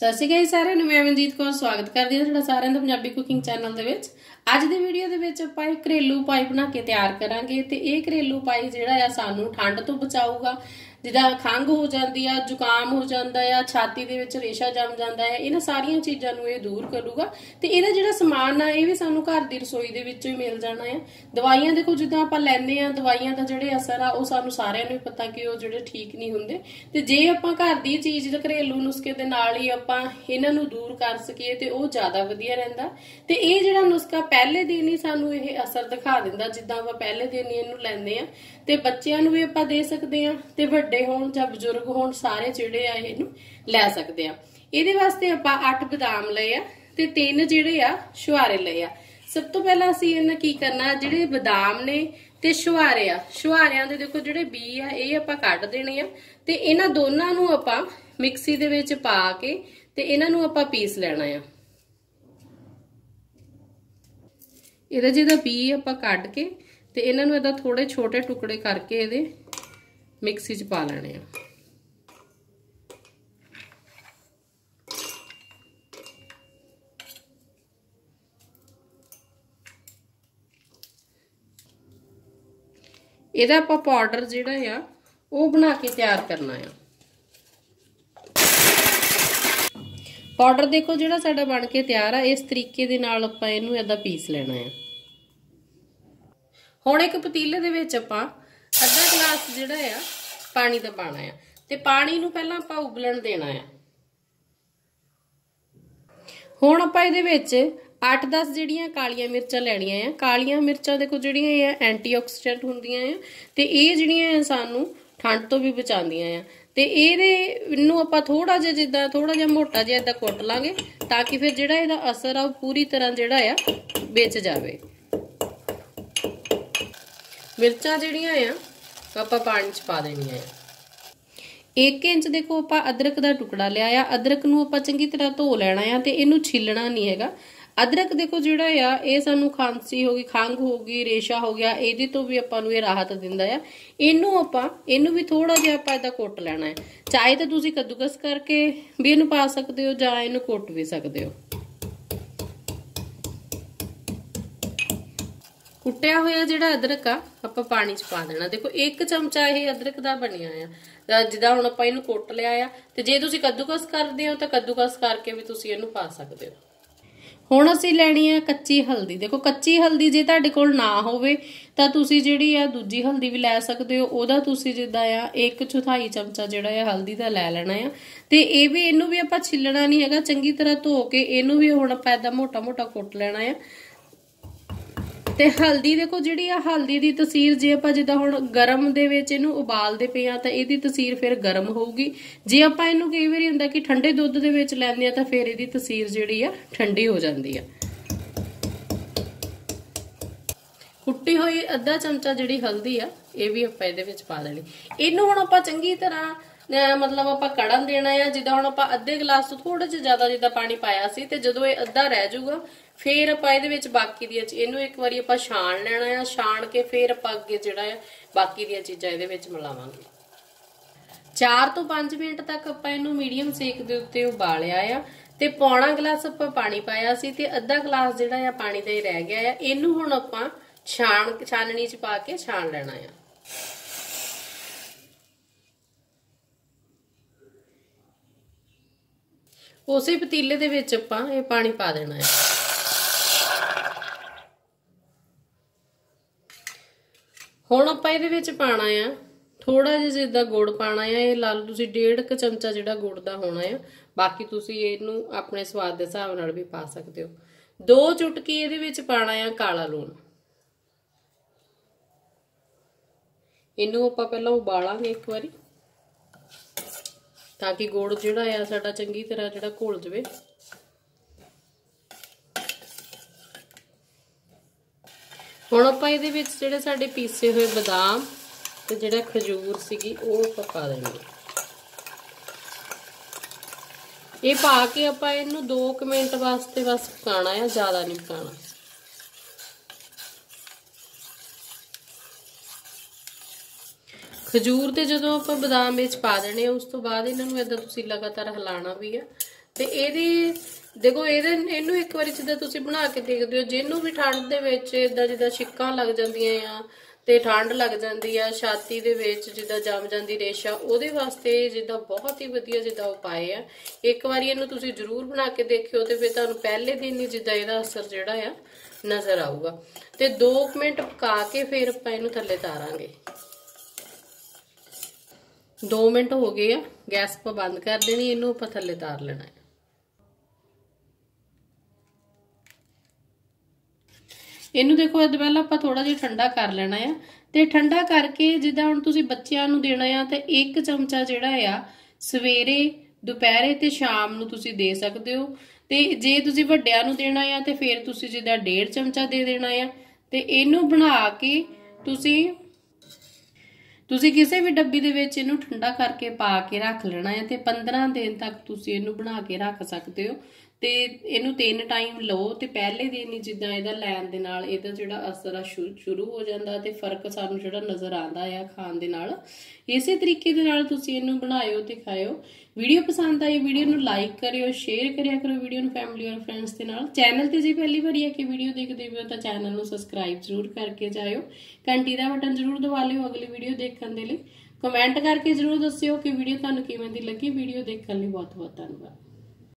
ਸਤਿ ਸ਼੍ਰੀ ਅਕਾਲ ਜੀ ਸਾਰਿਆਂ ਨੂੰ, ਮੈਂ ਮਨਜੀਤ ਕੌਰ, ਸਵਾਗਤ ਕਰਦੀ ਹਾਂ ਤੁਹਾਡਾ ਸਾਰਿਆਂ ਦਾ ਪੰਜਾਬੀ ਕੁਕਿੰਗ ਚੈਨਲ ਦੇ ਵਿੱਚ। ਅੱਜ ਦੀ ਵੀਡੀਓ ਦੇ ਵਿੱਚ ਆਪਾਂ ਇੱਕ ਘਰੇਲੂ ਪਾਈ ਬਣਾ ਕੇ ਤਿਆਰ ਕਰਾਂਗੇ ਤੇ ਇਹ ਘਰੇਲੂ ਪਾਈ ਜਿਹੜਾ ਆ ਸਾਨੂੰ ਠੰਡ ਤੋਂ ਬਚਾਊਗਾ। ਜਿੱਦਾਂ ਖੰਘ ਹੋ ਜਾਂਦੀ ਆ, ਜ਼ੁਕਾਮ ਹੋ ਜਾਂਦਾ ਆ, ਛਾਤੀ ਦੇ ਵਿੱਚ ਰੇਸ਼ਾ ਜੰਮ ਜਾਂਦਾ ਹੈ ਇਹਨਾਂ ਸਾਰੀਆਂ ਚੀਜ਼ਾਂ ਨੂੰ ਇਹ ਦੂਰ ਕਰੂਗਾ ਤੇ ਇਹਦਾ ਜਿਹੜਾ ਸਮਾਨ ਆ, ਇਹ ਵੀ ਸਾਨੂੰ ਘਰ ਦੀ ਰਸੋਈ ਦੇ ਵਿੱਚੋਂ ਹੀ ਮਿਲ ਜਾਣਾ ਹੈ ਦਵਾਈਆਂ ਦੇਖੋ, ਜਿੱਦਾਂ ਆਪਾਂ ਲੈਂਦੇ ਆ, ਦਵਾਈਆਂ ਦਾ ਜਿਹੜੇ ਅਸਰ ਆ, ਉਹ ਸਾਨੂੰ ਸਾਰਿਆਂ ਨੂੰ ਪਤਾ ਕਿ ਉਹ ਜਿਹੜੇ ਠੀਕ ਨਹੀਂ ਹੁੰਦੇ। ਤੇ ਜੇ ਆਪਾਂ ਘਰ ਦੀ ਚੀਜ਼ ਦੇ ਘਰੇਲੂ ਨੁਸਖੇ ਦੇ ਨਾਲ ਹੀ ਆਪਾਂ ਇਹਨਾਂ ਨੂੰ ਦੂਰ ਕਰ ਸਕੀਏ ਤੇ ਉਹ ਜ਼ਿਆਦਾ ਵਧੀਆ ਰਹਿੰਦਾ। ਤੇ ਇਹ ਜਿਹੜਾ ਨੁਸਖਾ ਪਹਿਲੇ ਦਿਨ ਹੀ ਸਾਨੂੰ ਇਹ ਅਸਰ ਦਿਖਾ ਦਿੰਦਾ, ਜਿੱਦਾਂ ਆਪਾਂ ਪਹਿਲੇ ਦਿਨ ਹੀ ਇਹਨੂੰ ਲੈਂਦੇ ਆ। ਤੇ ਬੱਚਿਆਂ ਨੂੰ ਵੀ ਆਪਾਂ ਦੇ ਸਕਦੇ ਆ, ਤੇ ਵੱਡੇ ਵੱਡੇ ਹੋਣ ਜਾਂ ਬਜ਼ੁਰਗ ਹੋਣ, ਸਾਰੇ ਜਿਹੜੇ ਆ ਇਹਨੂੰ ਲੈ ਸਕਦੇ ਆ। ਇਹਦੇ ਵਾਸਤੇ ਆਪਾਂ 8 ਬਦਾਮ ਲਏ ਆ ਤੇ ਤਿੰਨ ਜਿਹੜੇ ਆ ਸ਼ੁਹਾਰੇ ਲਏ ਆ। ਸਭ ਤੋਂ ਪਹਿਲਾਂ ਅਸੀਂ ਇਹਨਾਂ ਕੀ ਕਰਨਾ, ਜਿਹੜੇ ਬਦਾਮ ਨੇ ਤੇ ਸ਼ੁਹਾਰੇ ਆ। ਸ਼ੁਹਾਰਿਆਂ ਦੇ ਦੇਖੋ ਜਿਹੜੇ ਬੀ ਆ, ਇਹ ਆਪਾਂ ਕੱਢ ਦੇਣੇ ਆ ਤੇ ਇਹਨਾਂ ਦੋਨਾਂ ਨੂੰ ਆਪਾਂ ਮਿਕਸੀ ਦੇ ਵਿੱਚ ਪਾ ਕੇ ਤੇ ਇਹਨਾਂ ਨੂੰ ਆਪਾਂ ਪੀਸ ਲੈਣਾ ਆ। ਇਹਦਾ ਜਿਹਦਾ ਬੀ ਆਪਾਂ ਕੱਢ ਕੇ ਤੇ ਇਹਨਾਂ ਨੂੰ ਇਹਦਾ ਥੋੜੇ ਛੋਟੇ ਟੁਕੜੇ ਕਰਕੇ ਇਹਦੇ ਮਿਕਸੀ 'ਚ ਪਾ ਲੈਣੇ ਆ। ਇਹਦਾ ਆਪਾਂ ਪਾਊਡਰ ਜਿਹੜਾ ਆ, ਉਹ ਬਣਾ ਕੇ ਤਿਆਰ ਕਰਨਾ ਆ। ਪਾਊਡਰ ਦੇਖੋ ਜਿਹੜਾ ਸਾਡਾ ਬਣ ਕੇ ਤਿਆਰ ਆ, ਇਸ ਤਰੀਕੇ ਦੇ ਨਾਲ ਆਪਾਂ ਇਹਨੂੰ ਇਦਾਂ ਪੀਸ ਲੈਣਾ ਆ। ਹੁਣ ਇੱਕ ਪਤੀਲੇ ਦੇ ਵਿੱਚ ਆਪਾਂ ਅੱਧਾ ਗਲਾਸ ਜਿਹੜਾ ਆ, ਪਾਣੀ ਦਾ ਪਾਣਾ ਆ। ਤੇ ਪਾਣੀ ਨੂੰ ਪਹਿਲਾਂ ਆਪਾਂ ਉਬਲਣ ਦੇਣਾ ਆ। ਹੁਣ ਆਪਾਂ ਇਹਦੇ ਵਿੱਚ 8-10 ਜਿਹੜੀਆਂ ਕਾਲੀਆਂ ਮਿਰਚਾਂ ਲੈਣੀਆਂ ਆ। ਕਾਲੀਆਂ ਮਿਰਚਾਂ ਦੇਖੋ ਜਿਹੜੀਆਂ ਆ ਐਂਟੀਆਕਸੀਡੈਂਟ ਹੁੰਦੀਆਂ ਆ ਤੇ ਇਹ ਜਿਹੜੀਆਂ ਆ ਸਾਨੂੰ ਠੰਡ ਤੋਂ ਵੀ ਬਚਾਉਂਦੀਆਂ ਆ। ਤੇ ਇਹਦੇ ਨੂੰ ਆਪਾਂ ਥੋੜਾ ਜਿਹਾ ਜਿੱਦਾਂ ਥੋੜਾ ਜਿਹਾ ਮੋਟਾ ਜਿਹਾ ਇਦਾਂ ਕੁੱਟ ਲਾਂਗੇ ਤਾਂ ਕਿ ਫਿਰ ਜਿਹੜਾ ਇਹਦਾ ਅਸਰ ਆ ਉਹ ਪੂਰੀ ਤਰ੍ਹਾਂ ਜਿਹੜਾ ਆ ਵਿੱਚ ਜਾਵੇ। ਮਿਰਚਾਂ ਜਿਹੜੀਆਂ ਆ ਆਪਾਂ ਪਾਣੀ 'ਚ ਪਾ ਦੇਣੀਆਂ ਆ। 1 ਇੰਚ ਦੇਖੋ ਆਪਾਂ ਅਦਰਕ ਦਾ ਟੁਕੜਾ ਲਿਆ ਆ ਅਦਰਕ ਨੂੰ ਆਪਾਂ ਚੰਗੀ ਤਰ੍ਹਾਂ ਧੋ ਲੈਣਾ ਆ ਤੇ ਇਹਨੂੰ ਛਿੱਲਣਾ ਨਹੀਂ ਹੈਗਾ। ਅਦਰਕ ਦੇਖੋ ਜਿਹੜਾ ਆ, ਇਹ ਸਾਨੂੰ ਖਾਂਸੀ ਹੋ ਗਈ ਖੰਗ ਹੋ ਗਈ, ਰੇਸ਼ਾ ਹੋ ਗਿਆ, ਇਹਦੇ ਤੋਂ ਵੀ ਆਪਾਂ ਨੂੰ ਇਹ ਰਾਹਤ ਦਿੰਦਾ ਆ। ਇਹਨੂੰ ਆਪਾਂ, ਇਹਨੂੰ ਵੀ ਥੋੜਾ ਜਿਹਾ ਆਪਾਂ ਇਹਦਾ ਕੁੱਟ ਲੈਣਾ ਹੈ ਚਾਹੇ ਤਾਂ ਤੁਸੀਂ ਕੱਦੂਕਸ ਕਰਕੇ ਵੀ ਇਹਨੂੰ ਪਾ ਸਕਦੇ ਹੋ ਜਾਂ ਇਹਨੂੰ ਕੁੱਟ ਵੀ ਸਕਦੇ ਹੋ। ਕੁੱਟਿਆ ਹੋਇਆ ਜਿਹੜਾ ਅਦਰਕ ਆ, ਆਪਾਂ ਪਾਣੀ 'ਚ ਪਾ ਦੇਣਾ। ਦੇਖੋ, ਇੱਕ ਚਮਚਾ ਇਹ ਅਦਰਕ ਦਾ ਬਣਿਆ ਆ। ਜਿੱਦਾਂ ਹੁਣ ਆਪਾਂ ਇਹਨੂੰ ਕੁੱਟ ਲਿਆ ਆ, ਤੇ ਜੇ ਤੁਸੀਂ ਕੱਦੂਕਸ ਕਰਦੇ ਹੋ, ਤਾਂ ਕੱਦੂਕਸ ਕਰਕੇ ਵੀ ਤੁਸੀਂ ਇਹਨੂੰ ਪਾ ਸਕਦੇ ਹੋ। ਹੁਣ ਅਸੀਂ ਲੈਣੀ ਆ ਕੱਚੀ ਹਲਦੀ। ਦੇਖੋ, ਕੱਚੀ ਹਲਦੀ ਜੇ ਤੁਹਾਡੇ ਕੋਲ ਨਾ ਹੋਵੇ, ਤਾਂ ਤੁਸੀਂ ਜਿਹੜੀ ਆ ਦੂਜੀ ਹਲਦੀ ਵੀ ਲੈ ਸਕਦੇ ਹੋ। ਉਹਦਾ ਤੁਸੀਂ ਜਿੱਦਾਂ ਆ, ਇੱਕ ਚੌਥਾਈ ਚਮਚਾ ਜਿਹੜਾ ਆ, ਹਲਦੀ ਦਾ ਲੈ ਲੈਣਾ ਆ। ਤੇ ਇਹ ਵੀ, ਇਹਨੂੰ ਵੀ ਆਪਾਂ ਛਿੱਲਣਾ ਨਹੀਂ ਹੈਗਾ। ਚੰਗੀ ਤਰ੍ਹਾਂ ਧੋ ਕੇ ਇਹਨੂੰ ਵੀ ਹੁਣ ਆਪਾਂ ਇਦਾਂ ਮੋਟਾ-ਮੋਟਾ ਕੁੱਟ ਲੈਣਾ ਆ। ਤੇ ਹਲਦੀ ਦੇਖੋ ਜਿਹੜੀ ਆ, ਹਲਦੀ ਦੀ ਤਸੀਰ ਜੇ ਆਪਾਂ ਜਿੱਦਾਂ ਹੁਣ ਗਰਮ ਦੇ ਵਿੱਚ ਇਹਨੂੰ ਉਬਾਲਦੇ ਪਏ ਆ, ਤਾਂ ਇਹਦੀ ਤਸੀਰ ਫਿਰ ਗਰਮ ਹੋਊਗੀ। ਜੇ ਆਪਾਂ ਇਹਨੂੰ ਕਈ ਵਾਰੀ ਹੁੰਦਾ ਕਿ ਠੰਡੇ ਦੁੱਧ ਦੇ ਵਿੱਚ ਲੈਂਦੇ ਆ, ਤਾਂ ਫਿਰ ਇਹਦੀ ਤਸੀਰ ਜਿਹੜੀ ਆ, ਠੰਡੀ ਹੋ ਜਾਂਦੀ ਆ। ਕੁੱਟੀ ਹੋਈ ਅੱਧਾ ਚਮਚਾ ਜਿਹੜੀ ਹਲਦੀ ਆ, ਇਹ ਵੀ ਆਪਾਂ ਇਹਦੇ ਵਿੱਚ ਪਾ ਦੇਣੀ ਇਹਨੂੰ ਹੁਣ ਆਪਾਂ ਚੰਗੀ ਤਰ੍ਹਾਂ ਮਤਲਬ ਆਪਾਂ ਕੜਨ ਦੇਣਾ ਆ, ਜਿੱਦਾਂ ਹੁਣ ਆਪਾਂ ਅੱਧੇ ਗਲਾਸ ਤੋਂ ਥੋੜਾ ਜਿਹਾ ਜ਼ਿਆਦਾ ਜਿੱਦਾਂ ਪਾਣੀ ਪਾਇਆ ਸੀ ਤੇ ਜਦੋਂ ਇਹ ਅੱਧਾ ਰਹਿ ਜਾਊਗਾ, ਫੇਰ ਆਪਾਂ ਇਹਦੇ ਵਿੱਚ ਬਾਕੀ ਦੀਆਂ ਇਹਨੂੰ ਇੱਕ ਵਾਰੀ ਆਪਾਂ ਛਾਣ ਲੈਣਾ ਆ, ਛਾਣ ਕੇ ਫੇਰ ਆਪਾਂ ਅੱਗੇ ਜਿਹੜਾ ਹੈ ਬਾਕੀ ਦੀਆਂ ਚੀਜ਼ਾਂ ਇਹਦੇ ਵਿੱਚ ਮਿਲਾਵਾਂਗੇ। 4 ਤੋਂ 5 ਮਿੰਟ ਤੱਕ ਆਪਾਂ ਇਹਨੂੰ ਮੀਡੀਅਮ ਸੇਕ ਦੇ ਉੱਤੇ ਉਬਾਲਿਆ ਆ ਤੇ ਪੌਣਾ ਗਲਾਸ ਆਪਾਂ ਪਾਣੀ ਪਾਇਆ ਸੀ ਤੇ ਅੱਧਾ ਗਲਾਸ ਜਿਹੜਾ ਆ ਪਾਣੀ ਦਾ ਹੀ ਰਹਿ ਗਿਆ ਆ, ਇਹਨੂੰ ਹੁਣ ਆਪਾਂ ਛਾਣ, ਛਾਨਣੀ 'ਚ ਪਾ ਕੇ ਛਾਣ ਲੈਣਾ ਆ। ਉਸੇ ਪਤੀਲੇ ਦੇ ਵਿੱਚ ਆਪਾਂ ਇਹ ਪਾਣੀ ਪਾ ਦੇਣਾ ਹੈ। ਹੁਣ ਆਪਾਂ ਇਹਦੇ ਵਿੱਚ ਪਾਣਾ ਆ। ਥੋੜਾ ਜਿਹਾ ਜਿੱਦਾਂ ਗੁੜ ਪਾਣਾ ਆ, ਇਹ ਲਾ ਲਓ ਤੁਸੀਂ ਡੇਢ ਕ ਚਮਚਾ ਜਿਹੜਾ ਗੁੜ ਦਾ ਹੋਣਾ ਆ। ਬਾਕੀ ਤੁਸੀਂ ਇਹਨੂੰ ਆਪਣੇ ਸਵਾਦ ਦੇ ਹਿਸਾਬ ਨਾਲ ਵੀ ਪਾ ਸਕਦੇ ਹੋ। ਦੋ ਚੁਟਕੀ ਇਹਦੇ ਵਿੱਚ ਪਾਣਾ ਆ ਕਾਲਾ ਲੂਣ। ਇਹਨੂੰ ਆਪਾਂ ਪਹਿਲਾਂ ਉਬਾਲਾਂਗੇ ਇੱਕ ਵਾਰੀ। ਤਾਂ ਕਿ ਗੁੜ ਜਿਹੜਾ ਆ ਸਾਡਾ ਚੰਗੀ ਤਰ੍ਹਾਂ ਜਿਹੜਾ ਘੁਲ ਜਵੇ। ਹੁਣ ਆਪਾਂ ਇਹਦੇ ਵਿੱਚ ਜਿਹੜੇ ਸਾਡੇ ਪੀਸੇ ਹੋਏ ਬਦਾਮ ਤੇ ਜਿਹੜਾ ਖਜੂਰ ਸੀਗੀ ਉਹ ਆਪਾਂ ਪਾ ਦੇਣੀ ਇਹ ਪਾ ਕੇ ਆਪਾਂ ਇਹਨੂੰ 2 ਮਿੰਟ ਵਾਸਤੇ ਬਸ ਪਕਾਣਾ ਆ, ਜ਼ਿਆਦਾ ਨਹੀਂ ਪਕਾਣਾ ਖਜੂਰ ਤੇ ਜਦੋਂ ਆਪਾਂ ਬਦਾਮ ਵਿੱਚ ਪਾ ਦੇਣੇ ਆ, ਉਸ ਤੋਂ ਬਾਅਦ ਇਹਨਾਂ ਨੂੰ ਇਦਾਂ ਤੁਸੀਂ ਲਗਾਤਾਰ ਹਿਲਾਣਾ ਵੀ ਆ। ਤੇ ਇਹਦੀ, ਦੇਖੋ ਇਹਦੇ, ਇਹਨੂੰ ਇੱਕ ਵਾਰੀ ਜਿੱਦਾਂ ਤੁਸੀਂ ਬਣਾ ਕੇ ਦੇਖਦੇ ਹੋ, ਜਿਹਨੂੰ ਵੀ ਠੰਡ ਦੇ ਵਿੱਚ ਇਦਾਂ ਜਿੱਦਾਂ ਛਿੱਕਾਂ ਲੱਗ ਜਾਂਦੀਆਂ ਆ ਤੇ ਠੰਡ ਲੱਗ ਜਾਂਦੀ ਆ, ਛਾਤੀ ਦੇ ਵਿੱਚ ਜਿੱਦਾਂ ਜੰਮ ਜਾਂਦੀ ਰੇਸ਼ਾ, ਉਹਦੇ ਵਾਸਤੇ ਜਿੱਦਾਂ ਬਹੁਤ ਹੀ ਵਧੀਆ ਜਿੱਦਾਂ ਉਪਾਅ ਆ। ਇੱਕ ਵਾਰੀ ਇਹਨੂੰ ਤੁਸੀਂ ਜ਼ਰੂਰ ਬਣਾ ਕੇ ਦੇਖਿਓ ਤੇ ਫਿਰ ਤੁਹਾਨੂੰ ਪਹਿਲੇ ਦਿਨ ਹੀ ਜਿੱਦਾਂ ਇਹਦਾ ਅਸਰ ਜਿਹੜਾ ਆ, ਨਜ਼ਰ ਆਊਗਾ। ਤੇ 2 ਮਿੰਟ ਪਕਾ ਕੇ ਫਿਰ ਆਪਾਂ ਇਹਨੂੰ ਥੱਲੇ ਤਾਰਾਂਗੇ। 2 ਮਿੰਟ ਹੋ ਗਏ ਆ, ਗੈਸ ਆਪਾਂ ਬੰਦ ਕਰ ਦੇਣੀ, ਇਹਨੂੰ ਆਪਾਂ ਥੱਲੇ ਤਾਰ ਲੈਣਾ ਹੈ। ਇਹਨੂੰ ਦੇਖੋ ਇਹ ਪਹਿਲਾਂ ਆਪਾਂ ਥੋੜਾ ਜਿਹਾ ਠੰਡਾ ਕਰ ਲੈਣਾ ਆ ਤੇ ਠੰਡਾ ਕਰਕੇ ਜਿੱਦਾਂ ਹੁਣ ਤੁਸੀਂ ਬੱਚਿਆਂ ਨੂੰ ਦੇਣਾ ਆ, ਤੇ ਇੱਕ ਚਮਚਾ ਜਿਹੜਾ ਆ, ਸਵੇਰੇ, ਦੁਪਹਿਰੇ ਤੇ ਸ਼ਾਮ ਨੂੰ ਤੁਸੀਂ ਦੇ ਸਕਦੇ ਹੋ। ਤੇ ਜੇ ਤੁਸੀਂ ਵੱਡਿਆਂ ਨੂੰ ਦੇਣਾ ਆ, ਤੇ ਫਿਰ ਤੁਸੀਂ ਜਿੱਦਾਂ ਡੇਢ ਚਮਚਾ ਦੇ ਦੇਣਾ ਆ। ਤੇ ਇਹਨੂੰ ਬਣਾ ਕੇ ਤੁਸੀਂ ਤੁਸੀਂ ਕਿਸੇ ਵੀ ਡੱਬੀ ਦੇ ਵਿੱਚ ਇਹਨੂੰ ਠੰਡਾ ਕਰਕੇ ਪਾ ਕੇ ਰੱਖ ਲੈਣਾ ਹੈ ਤੇ 15 ਦਿਨ ਤੱਕ ਤੁਸੀਂ ਇਹਨੂੰ ਬਣਾ ਕੇ ਰੱਖ ਸਕਦੇ ਹੋ। ਤੇ ਇਹਨੂੰ ਤਿੰਨ ਟਾਈਮ ਲਓ ਤੇ ਪਹਿਲੇ ਦਿਨ ਹੀ ਜਿੱਦਾਂ ਇਹਦਾ ਲੈਣ ਦੇ ਨਾਲ ਇਹਦਾ ਜਿਹੜਾ ਅਸਰ ਆ ਸ਼ੁਰੂ ਹੋ ਜਾਂਦਾ ਤੇ ਫ਼ਰਕ ਸਾਨੂੰ ਜਿਹੜਾ ਨਜ਼ਰ ਆਉਂਦਾ ਆ ਖਾਣ ਦੇ ਨਾਲ। ਇਸੇ ਤਰੀਕੇ ਦੇ ਨਾਲ ਤੁਸੀਂ ਇਹਨੂੰ ਬਣਾਇਓ ਤੇ ਖਾਇਓ। ਵੀਡੀਓ ਪਸੰਦ ਆਈ ਵੀਡੀਓ ਨੂੰ ਲਾਈਕ ਕਰਿਓ ਸ਼ੇਅਰ ਕਰਿਆ ਕਰੋ ਵੀਡੀਓ ਨੂੰ ਫੈਮਿਲੀ ਔਰ ਫਰੈਂਡਸ ਦੇ ਨਾਲ। ਚੈਨਲ ਤੇ ਜੇ ਪਹਿਲੀ ਵਾਰੀ ਆ ਕੇ ਵੀਡੀਓ ਦੇਖਦੇ ਹੋ ਤਾਂ ਚੈਨਲ ਨੂੰ ਸਬਸਕ੍ਰਾਈਬ ਜ਼ਰੂਰ ਕਰਕੇ ਜਾਇਓ। ਘੰਟੀ ਦਾ ਬਟਨ ਜ਼ਰੂਰ ਦਬਾ ਲਿਓ ਅਗਲੀ ਵੀਡੀਓ ਦੇਖਣ ਦੇ ਲਈ। ਕਮੈਂਟ ਕਰਕੇ ਜ਼ਰੂਰ ਦੱਸਿਓ ਕਿ ਵੀਡੀਓ ਤੁਹਾਨੂੰ ਕਿਵੇਂ ਦੀ ਲੱਗੀ। ਵੀਡੀਓ ਦੇਖਣ ਲਈ ਬਹੁਤ ਬਹੁਤ ਧੰਨਵਾਦ।